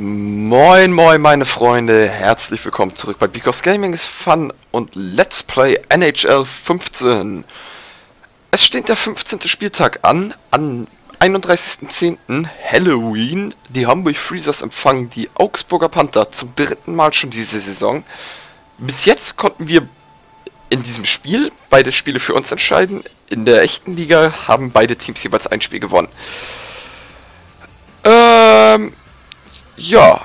Moin moin meine Freunde, herzlich willkommen zurück bei Because Gaming is Fun und Let's Play NHL 15. Es steht der 15. Spieltag an, am 31.10. Halloween. Die Hamburg Freezers empfangen die Augsburger Panther zum dritten Mal schon diese Saison. Bis jetzt konnten wir in diesem Spiel beide Spiele für uns entscheiden. In der echten Liga haben beide Teams jeweils ein Spiel gewonnen. Ähm, ja.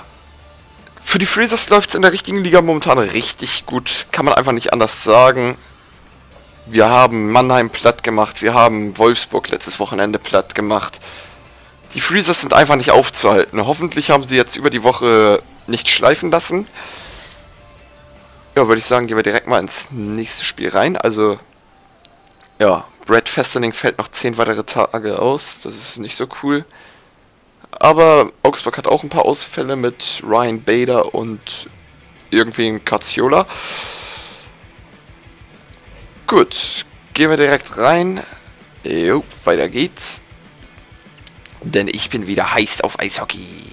Für die Freezers läuft es in der richtigen Liga momentan richtig gut. Kann man einfach nicht anders sagen. Wir haben Mannheim platt gemacht. Wir haben Wolfsburg letztes Wochenende platt gemacht. Die Freezers sind einfach nicht aufzuhalten. Hoffentlich haben sie jetzt über die Woche nicht schleifen lassen. Ja, würde ich sagen, gehen wir direkt mal ins nächste Spiel rein. Also, ja, Brad Festening fällt noch 10 weitere Tage aus. Das ist nicht so cool. Aber Augsburg hat auch ein paar Ausfälle mit Ryan Bader und irgendwie ein Caziola. Gut, gehen wir direkt rein. Jo, weiter geht's. Denn ich bin wieder heiß auf Eishockey.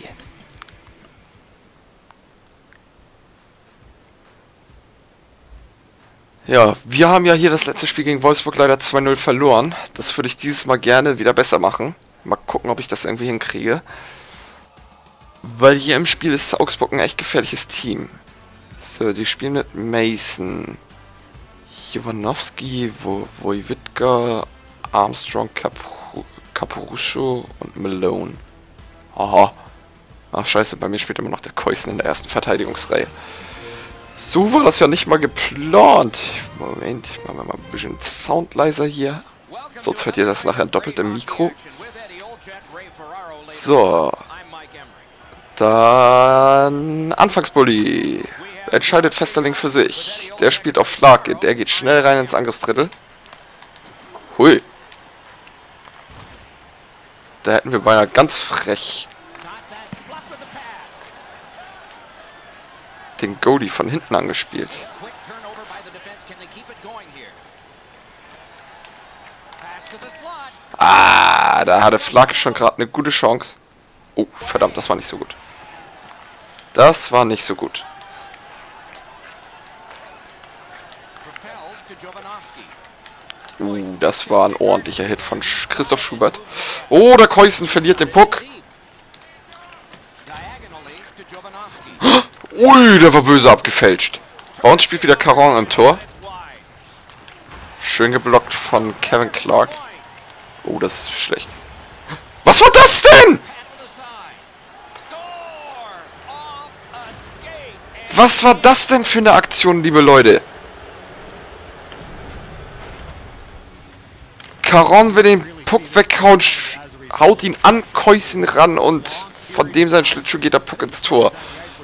Ja, wir haben ja hier das letzte Spiel gegen Wolfsburg leider 2-0 verloren. Das würde ich dieses Mal gerne wieder besser machen. Mal gucken, ob ich das irgendwie hinkriege. Weil hier im Spiel ist Augsburg ein echt gefährliches Team. So, die spielen mit Mason, Jovanovski, Wo Wojwidka, Armstrong, Capru Capuruscho und Malone. Aha. Ach scheiße, bei mir spielt immer noch der Keusen in der ersten Verteidigungsreihe. So war das ja nicht mal geplant. Moment, machen wir mal ein bisschen Sound leiser hier. Sonst hört ihr das nachher doppelt im Mikro. So. Dann Anfangsbully. Entscheidet Festerling für sich. Der spielt auf Flake. Der geht schnell rein ins Angriffsdrittel. Hui. Da hätten wir beinahe ganz frech den Goalie von hinten angespielt. Ah, da hatte Flake schon gerade eine gute Chance. Oh, verdammt, das war nicht so gut. Das war nicht so gut. Uh, das war ein ordentlicher Hit von Christoph Schubert. Oh, der Keusen verliert den Puck. Ui, der war böse abgefälscht. Bei uns spielt wieder Caron im Tor. Schön geblockt von Kevin Clark. Oh, das ist schlecht. Was war das denn? Was war das denn für eine Aktion, liebe Leute? Caron will den Puck weghauen, haut ihn an Keusen ran und von dem sein Schlittschuh geht der Puck ins Tor.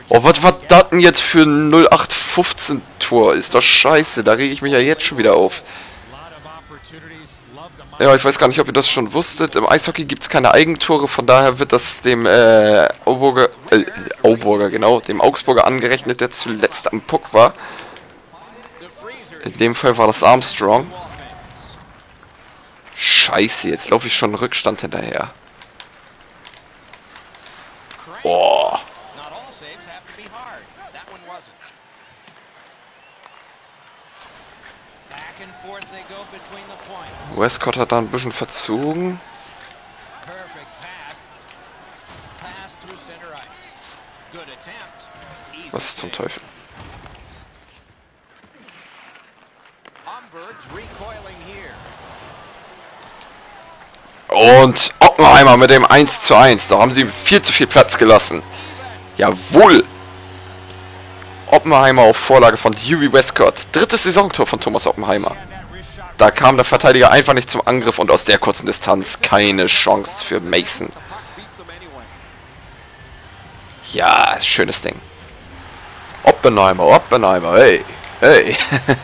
Oh, was war das denn jetzt für ein 0815 Tor? Ist doch scheiße, da rege ich mich ja jetzt schon wieder auf. Ja, ich weiß gar nicht, ob ihr das schon wusstet. Im Eishockey gibt es keine Eigentore, von daher wird das dem äh, Auburger, äh, Auburger, genau, dem Augsburger angerechnet, der zuletzt am Puck war. In dem Fall war das Armstrong. Scheiße, jetzt laufe ich schon Rückstand hinterher. Oh. Westcott hat da ein bisschen verzogen. Was zum Teufel? Und Oppenheimer mit dem 1 zu 1. Da haben sie viel zu viel Platz gelassen. Jawohl! Oppenheimer auf Vorlage von Dewey Westcott. Drittes Saisontor von Thomas Oppenheimer. Da kam der Verteidiger einfach nicht zum Angriff und aus der kurzen Distanz keine Chance für Mason. Ja, schönes Ding. Oppenheimer, Oppenheimer, hey, hey.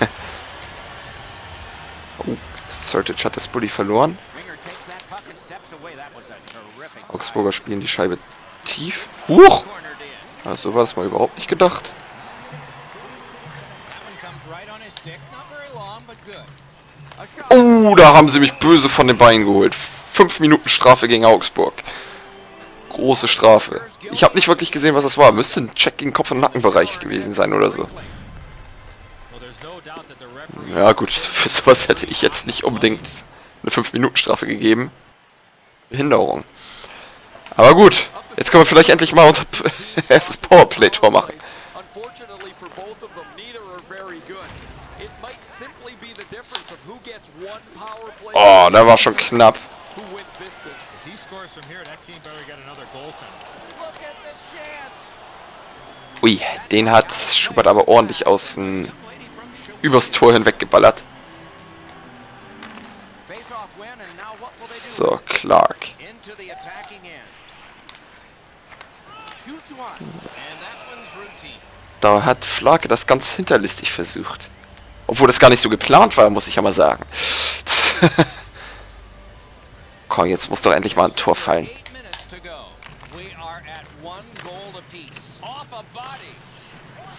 oh, Sertic hat das Bully verloren. Augsburger spielen die Scheibe tief. Huch! Also so war das mal überhaupt nicht gedacht. Oh, da haben sie mich böse von den Beinen geholt. Fünf Minuten Strafe gegen Augsburg. Große Strafe. Ich habe nicht wirklich gesehen, was das war. Müsste ein Check gegen Kopf- und Nackenbereich gewesen sein oder so. Ja gut, für sowas hätte ich jetzt nicht unbedingt eine 5-Minuten-Strafe gegeben. Behinderung. Aber gut, jetzt können wir vielleicht endlich mal unser erstes Powerplay-Tor machen. Oh, der war schon knapp. Ui, den hat Schubert aber ordentlich außen übers Tor hinweg geballert. So, Clark. Da hat Flake das ganz hinterlistig versucht. Obwohl das gar nicht so geplant war, muss ich ja mal sagen. Komm, jetzt muss doch endlich mal ein Tor fallen.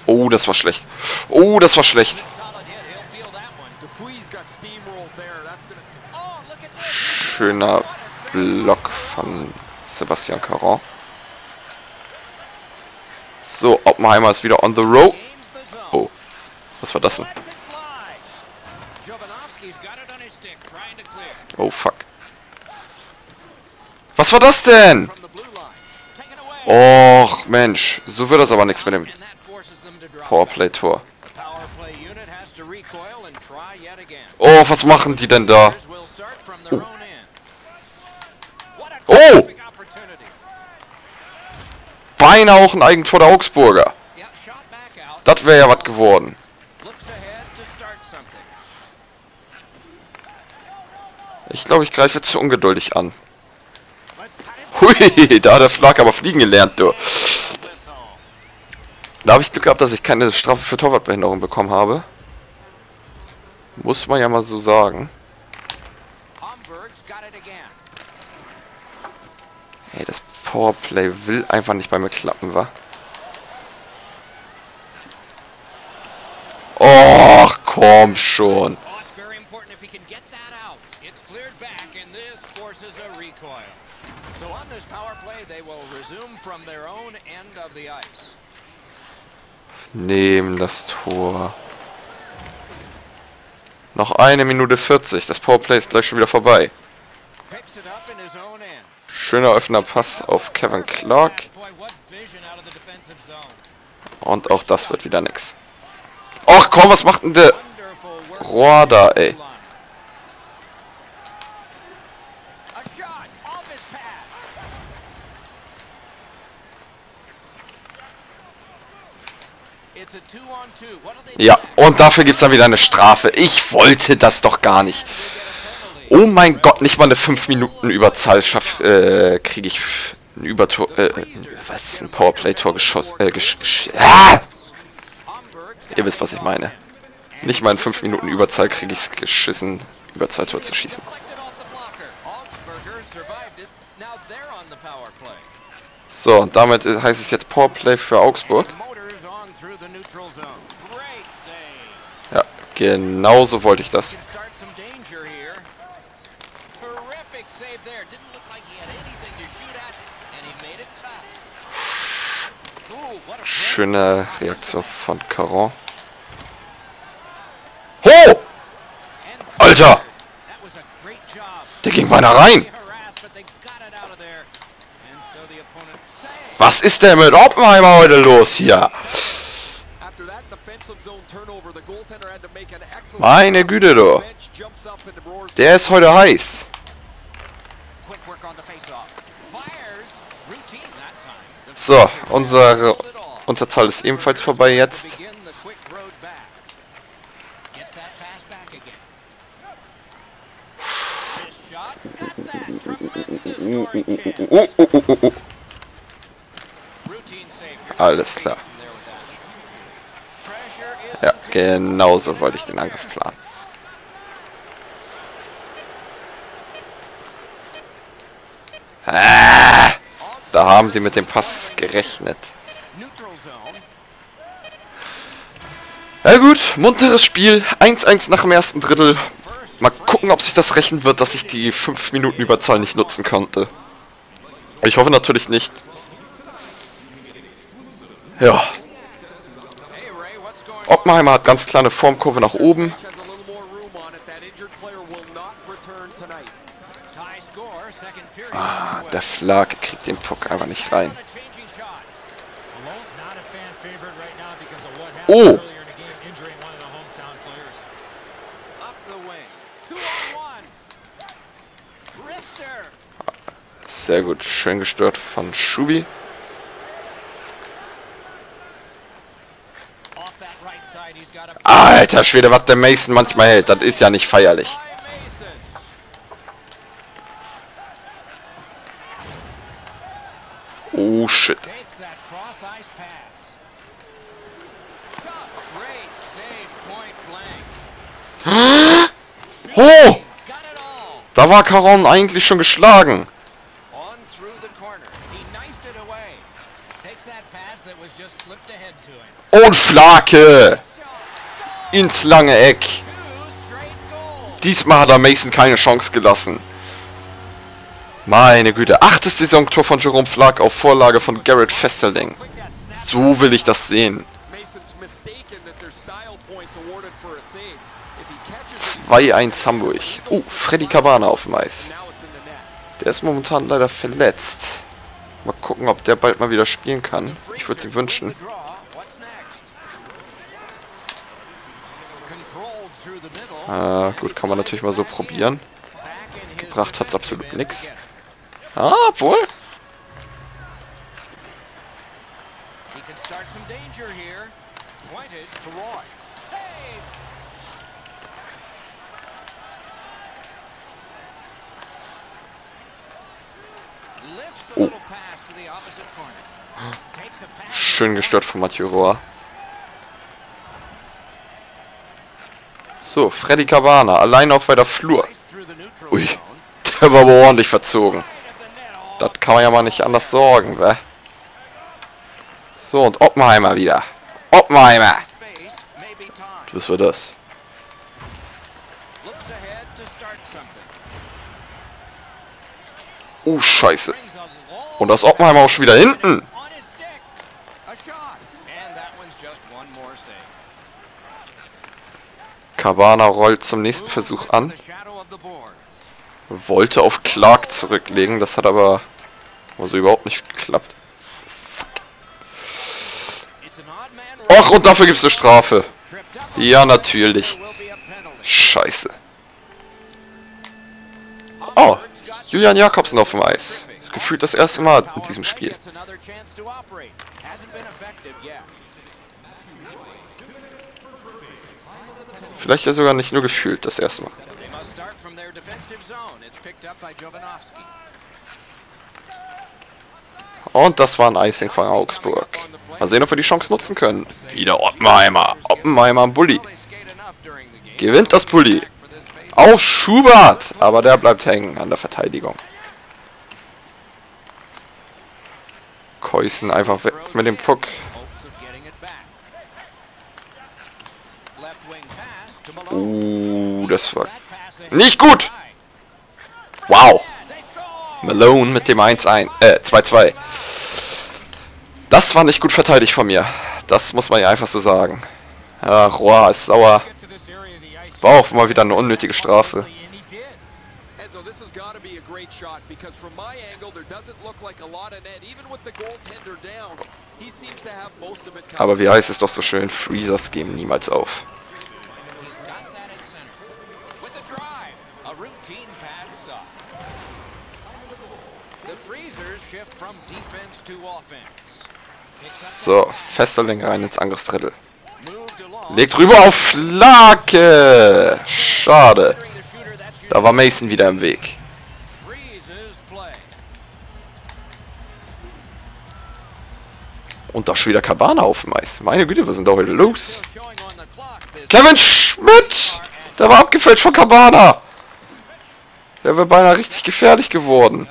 Oh, das war schlecht. Oh, das war schlecht. Schöner Block von Sebastian Caron. So, Oppenheimer ist wieder on the road. Oh, was war das denn? Oh, fuck. Was war das denn? Och, Mensch. So wird das aber nichts mit dem Powerplay-Tor. Oh, was machen die denn da? Oh. oh! Beinahe auch ein Eigentor der Augsburger. Das wäre ja was geworden. Ich glaube, ich greife zu ungeduldig an. Hui, da hat der Flag aber fliegen gelernt, du. Da habe ich Glück gehabt, dass ich keine Strafe für Torwartbehinderung bekommen habe. Muss man ja mal so sagen. Ey, das Powerplay will einfach nicht bei mir klappen, wa? Och, komm schon. Nehmen das Tor. Noch eine Minute 40. Das Powerplay ist gleich schon wieder vorbei. Schöner offener Pass auf Kevin Clark. Und auch das wird wieder nix. Och komm, was macht denn der Rohr da, ey? Ja, und dafür gibt es dann wieder eine Strafe. Ich wollte das doch gar nicht. Oh mein Gott, nicht mal eine 5 Minuten Überzahl äh, kriege ich ein Übertor, äh, was, ein Powerplay-Tor geschossen, äh, gesch ah! Ihr wisst, was ich meine. Nicht mal in 5 Minuten Überzahl kriege ich es geschissen, Überzahltor zu schießen. So, damit heißt es jetzt Powerplay für Augsburg. Genauso wollte ich das. Schöne Reaktion von Caron. Ho! Alter! Der ging beinahe rein! Was ist denn mit Oppenheimer heute los hier? Meine Güte, du. Der ist heute heiß. So, unsere Unterzahl ist ebenfalls vorbei jetzt. Uh, uh, uh, Alles klar. Genauso wollte ich den Angriff planen. Ah, da haben sie mit dem Pass gerechnet. Ja gut, munteres Spiel. 1-1 nach dem ersten Drittel. Mal gucken, ob sich das rechnen wird, dass ich die 5 Minuten Überzahl nicht nutzen konnte. Ich hoffe natürlich nicht. Ja. Oppenheimer hat ganz kleine Formkurve nach oben. Ah, der Flag kriegt den Puck einfach nicht rein. Oh! Sehr gut. Schön gestört von Schubi. Alter Schwede, was der Mason manchmal hält. Das ist ja nicht feierlich. Oh shit. Oh! Da war Caron eigentlich schon geschlagen. Und Flake! Ins lange Eck. Diesmal hat er Mason keine Chance gelassen. Meine Güte. Achtes Saisontor von Jerome Flake auf Vorlage von Garrett Festerling. So will ich das sehen. 2-1 Hamburg. Oh, Freddy Cabana auf dem Eis. Der ist momentan leider verletzt. Mal gucken, ob der bald mal wieder spielen kann. Ich würde es ihm wünschen. Ah, gut, kann man natürlich mal so probieren. Gebracht hat es absolut nichts. Ah, obwohl. Oh. Schön gestört von Mathieu Rohr. So, Freddy Cabana, allein auf weiter Flur. Ui, der war aber ordentlich verzogen. Das kann man ja mal nicht anders sorgen, wa? So, und Oppenheimer wieder. Oppenheimer! Was war das? Oh, scheiße. Und das Oppenheimer auch schon wieder hinten. Cabana rollt zum nächsten Versuch an. Wollte auf Clark zurücklegen, das hat aber also überhaupt nicht geklappt. Fuck. Och, und dafür gibt es eine Strafe. Ja, natürlich. Scheiße. Oh, Julian Jakobsen auf dem Eis. Gefühlt das erste Mal in diesem Spiel. Vielleicht ja sogar nicht nur gefühlt das erste Mal. Und das war ein Icing von Augsburg. Mal sehen, ob wir die Chance nutzen können. Wieder Oppenheimer. Oppenheimer am Bulli. Gewinnt das Bulli. Auch Schubert. Aber der bleibt hängen an der Verteidigung. Keusen einfach weg mit dem Puck. Uh, das war nicht gut. Wow. Malone mit dem 1-1, äh, 2-2. Das war nicht gut verteidigt von mir. Das muss man ja einfach so sagen. Ja, Rohr ist sauer. War auch mal wieder eine unnötige Strafe. Aber wie heißt es doch so schön, Freezers geben niemals auf. So, Festerling rein ins Angriffsdrittel. Legt rüber auf Flake! Schade. Da war Mason wieder im Weg. Und da schon wieder Cabana auf dem Eis. Meine Güte, was sind da heute los? Kevin Schmidt! Der war abgefälscht von Cabana! Der wäre beinahe richtig gefährlich geworden.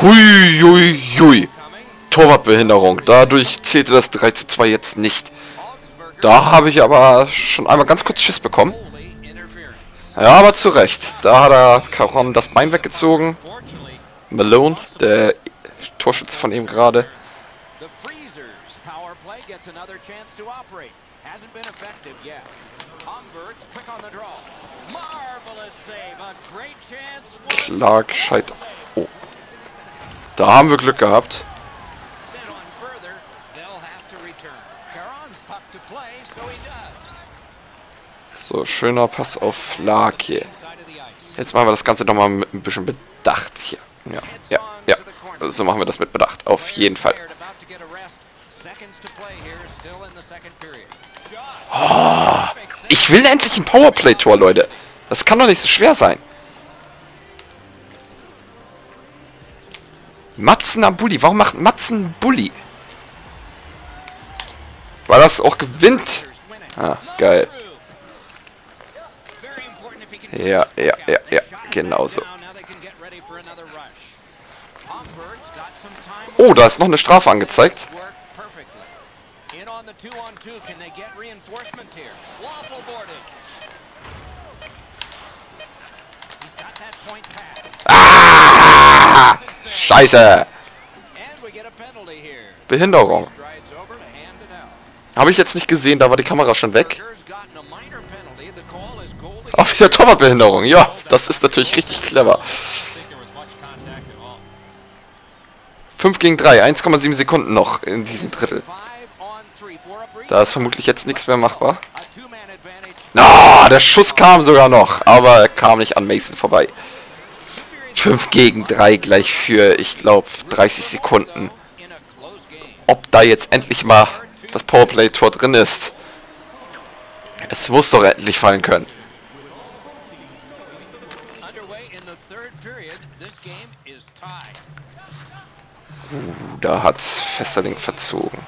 Hui, hui, hui. Torwartbehinderung. Dadurch zählte das 3 zu 2 jetzt nicht. Da habe ich aber schon einmal ganz kurz Schiss bekommen. Ja, aber zu Recht. Da hat er Caron das Bein weggezogen. Malone, der Torschütze von ihm gerade. Clark scheit... Oh. Da haben wir Glück gehabt. So schöner Pass auf the ice. Jetzt machen wir das Ganze nochmal mit ein bisschen Bedacht hier. Ja, ja, ja. So machen wir das mit Bedacht. Auf jeden Fall. Shot. Ich will endlich ein Powerplay-Tor, Leute. Das kann doch nicht so schwer sein. Matzen am Bulli. Warum macht Matzen Bulli? Weil das auch gewinnt. Ah, geil. Ja, ja, ja, ja. Genau so. Now, now they can get ready for another rush. Humbert's got some time Oh, da ist noch eine Strafe angezeigt. Ah! Scheiße. Behinderung. Habe ich jetzt nicht gesehen, da war die Kamera schon weg. Burger's gotten a minor penalty. The call is goalie. Auch wieder Torwartbehinderung. Ja, das ist natürlich richtig clever. 5 gegen 3, 1,7 Sekunden noch in diesem Drittel. Da ist vermutlich jetzt nichts mehr machbar. Na, der Schuss kam sogar noch, aber er kam nicht an Mason vorbei. 5 gegen 3 gleich für, ich glaube, 30 Sekunden. Ob da jetzt endlich mal das Powerplay-Tor drin ist. Es muss doch endlich fallen können. Tied. Da hat Festerling verzogen.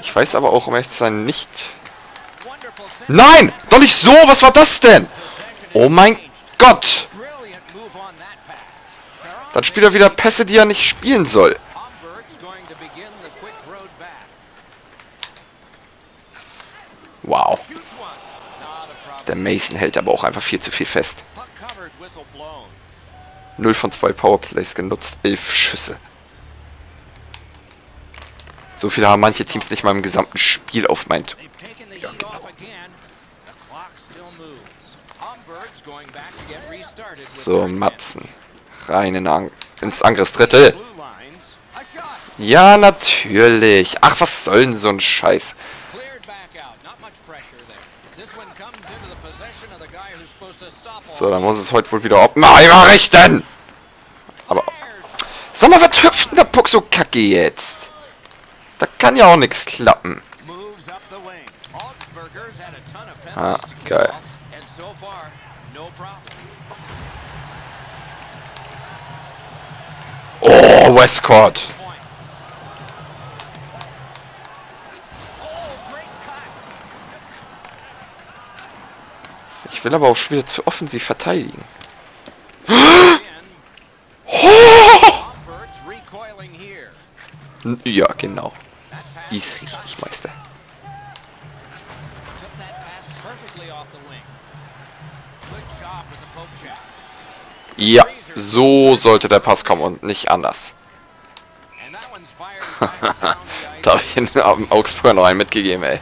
Ich weiß aber auch, um ehrlich zu sein, nicht... Nein! Doch nicht so! Was war das denn? Oh mein Gott! Dann spielt er wieder Pässe, die er nicht spielen soll. Wow. Der Mason hält aber auch einfach viel zu viel fest. Puck covered. Whistle blown. 0 von 2 Powerplays genutzt, 11 Schüsse. So viele haben manche Teams nicht mal im gesamten Spiel auf mein... They've taken So. Matzen. Rein in Ang ins Angriffsdrittel. Ja, natürlich. Ach, was soll denn so ein Scheiß? So, dann muss es heute would wieder Oppenheimer richten. Aber, sag mal, was hüpft denn der Puck so kacke jetzt? Da kann ja auch nichts klappen. Moves up the wing. Augsburgers had a ton of Ah, penalties to geil. get off, and so far, no problem. Oh, cut. Ich will aber auch schon wieder zu offensiv verteidigen. Oh! Ja, genau. Ist richtig, Meister. Ja, so sollte der Pass kommen und nicht anders. Da habe ich den Augsburger noch einen mitgegeben, ey.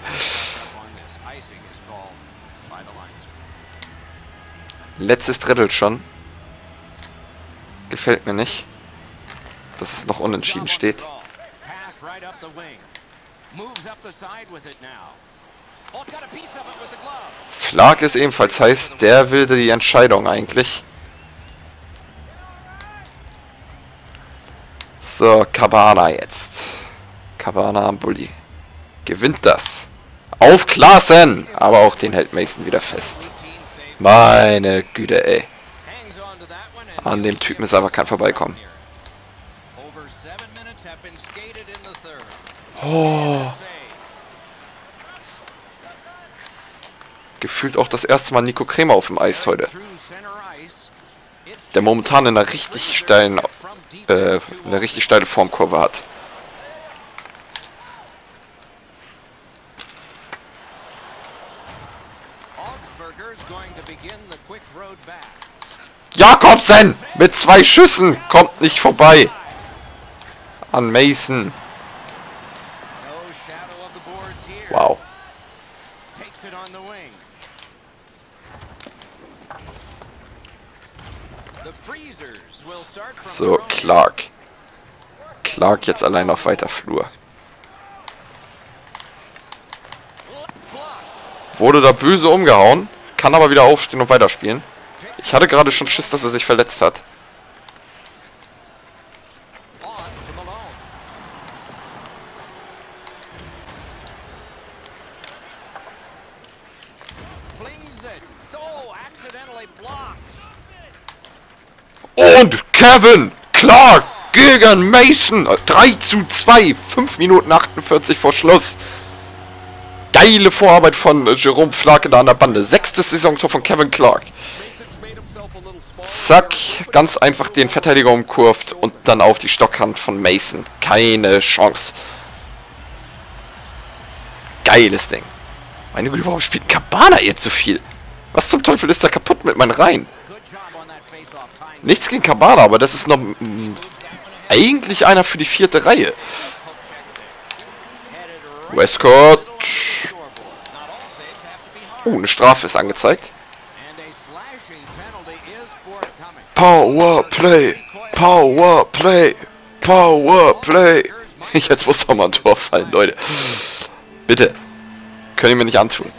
Letztes Drittel schon. Gefällt mir nicht. Dass es noch unentschieden steht. Flag ist ebenfalls heiß. Der will die Entscheidung eigentlich. So, Cabana jetzt. Cabana am Bulli. Gewinnt das. Auf Klaassen! Aber auch den hält Mason wieder fest. Meine Güte, ey. An dem Typen ist einfach kein Vorbeikommen. Oh, gefühlt auch das erste Mal Nico Kremer auf dem Eis heute. Der momentan in einer richtig steilen, äh, eine richtig steile Formkurve hat. Jakobsen mit zwei Schüssen kommt nicht vorbei an Mason. Wow. So, Clark. Clark jetzt allein auf weiter Flur. Wurde da böse umgehauen, kann aber wieder aufstehen und weiterspielen. Ich hatte gerade schon Schiss, dass er sich verletzt hat. On to Malone. Flings it. Oh, accidentally blocked. Und Kevin Clark gegen Mason. 3 zu 2. 5 Minuten 48 vor Schluss. Geile Vorarbeit von Jerome Flake da an der Bande. Sechstes Saisontor von Kevin Clark. Zack, ganz einfach den Verteidiger umkurvt und dann auf die Stockhand von Mason. Keine Chance. Geiles Ding. Meine Güte, warum spielt Cabana jetzt so viel? Was zum Teufel ist da kaputt mit meinen Reihen? Nichts gegen Cabana, aber das ist noch eigentlich einer für die vierte Reihe. Westcott. Oh, eine Strafe ist angezeigt. Power Play. Power Play. Power Play. Jetzt muss doch mal ein Tor fallen, Leute. Bitte. Können ihr mir nicht antun.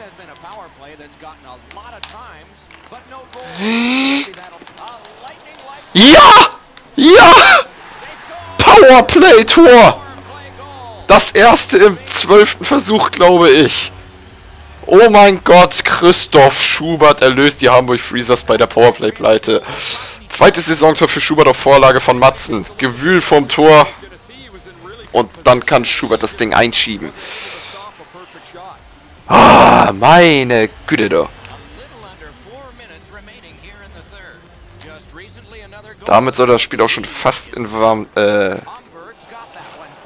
Ja! Ja! Power Play Tor! power play goal. Das erste im zwölften Versuch, glaube ich. Oh mein Gott, Christoph Schubert erlöst die Hamburg Freezers bei der Powerplay-Pleite. Zweites Saisontor für Schubert auf Vorlage von Matzen. Gewühl vom Tor. Und dann kann Schubert das Ding einschieben. Ah, meine Güte doch. Damit soll das Spiel auch schon fast in warm... Äh,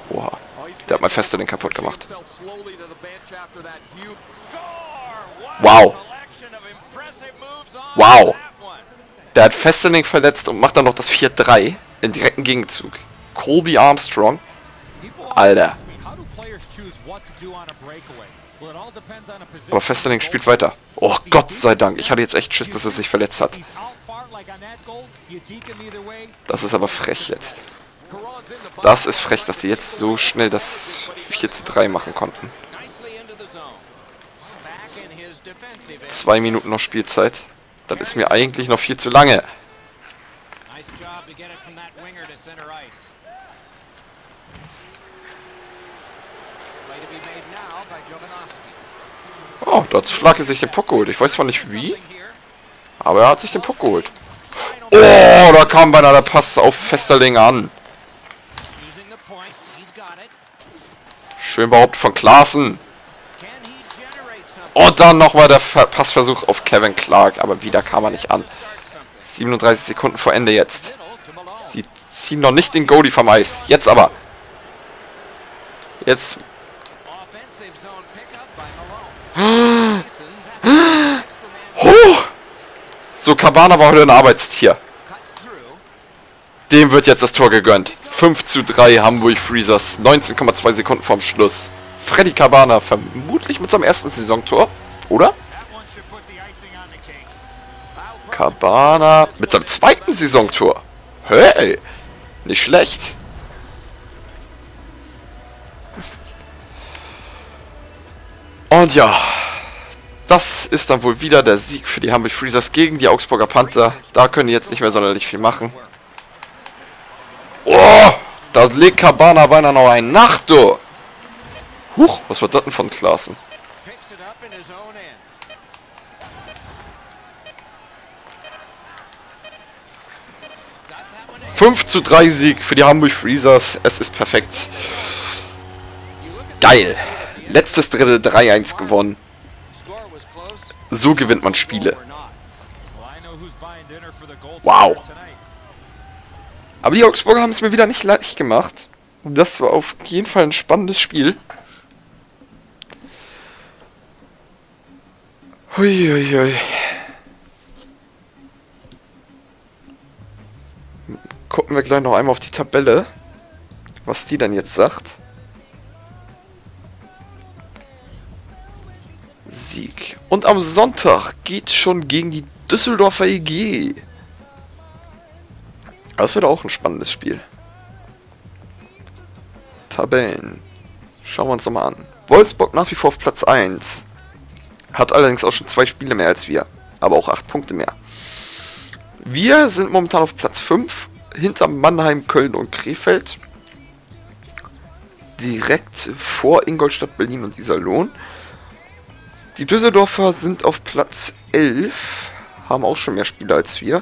oha. Der hat mein den kaputt gemacht. Wow. Wow. Der hat Festening verletzt und macht dann noch das 4-3 im direkten Gegenzug. Colby Armstrong. Alter. Aber Festening spielt weiter. Oh Gott sei Dank. Ich hatte jetzt echt Schiss, dass er sich verletzt hat. Das ist aber frech jetzt. Das ist frech, dass sie jetzt so schnell das 4 zu 3 machen konnten. Zwei Minuten noch Spielzeit. Das ist mir eigentlich noch viel zu lange. Oh, da hat Flake sich den Puck geholt. Ich weiß zwar nicht wie, aber er hat sich den Puck geholt. Oh, da kam beinahe der Pass auf Festerling an. Schön behauptet von Klaassen. Und dann nochmal der Ver Passversuch auf Kevin Clark, aber wieder kam er nicht an. Start something. 37 Sekunden vor Ende jetzt. Sie ziehen noch nicht den Goalie vom Eis. Jetzt aber. Jetzt. So, Cabana war heute ein Arbeitstier. Dem wird jetzt das Tor gegönnt. 5 zu 3 Hamburg Freezers. 19,2 Sekunden vorm Schluss. Freddy Cabana vermutlich mit seinem ersten Saisontor. Oder? Cabana mit seinem zweiten Saisontor. Hey! Nicht schlecht. Und ja, das ist dann wohl wieder der Sieg für die Hamburg Freezers gegen die Augsburger Panther. Da können die jetzt nicht mehr sonderlich viel machen. Oh, da legt Cabana beinahe noch ein Nacht. Huch, was war das denn von in. 5 zu 3 Sieg für die Hamburg Freezers. Es ist perfekt. Geil. Letztes Drittel 3-1 gewonnen. So gewinnt man Spiele. Wow. Aber die Augsburger haben es mir wieder nicht leicht gemacht. Das war auf jeden Fall ein spannendes Spiel. Huiuiui. Gucken wir gleich noch einmal auf die Tabelle, was die denn jetzt sagt. Sieg. Und am Sonntag geht schon gegen die Düsseldorfer EG. Das wird auch ein spannendes Spiel. Tabellen. Schauen wir uns nochmal an. Wolfsburg nach wie vor auf Platz 1. Hat allerdings auch schon zwei Spiele mehr als wir. Aber auch acht Punkte mehr. Wir sind momentan auf Platz 5. Hinter Mannheim, Köln und Krefeld. Direkt vor Ingolstadt, Berlin und Iserlohn. Die Düsseldorfer sind auf Platz 11. Haben auch schon mehr Spiele als wir.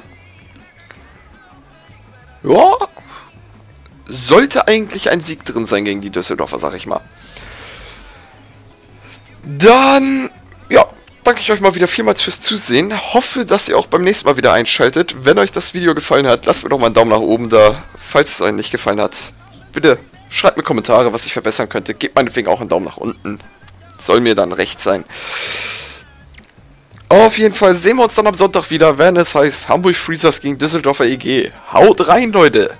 Ja. Sollte eigentlich ein Sieg drin sein gegen die Düsseldorfer, sag ich mal. Dann, ja, danke ich euch mal wieder vielmals fürs Zusehen. Hoffe, dass ihr auch beim nächsten Mal wieder einschaltet. Wenn euch das Video gefallen hat, lasst mir doch mal einen Daumen nach oben da. Falls es euch nicht gefallen hat, bitte schreibt mir Kommentare, was ich verbessern könnte. Gebt meinetwegen auch einen Daumen nach unten. Soll mir dann recht sein. Auf jeden Fall sehen wir uns dann am Sonntag wieder, wenn es heißt Hamburg Freezers gegen Düsseldorfer EG. Haut rein, Leute!